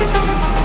Música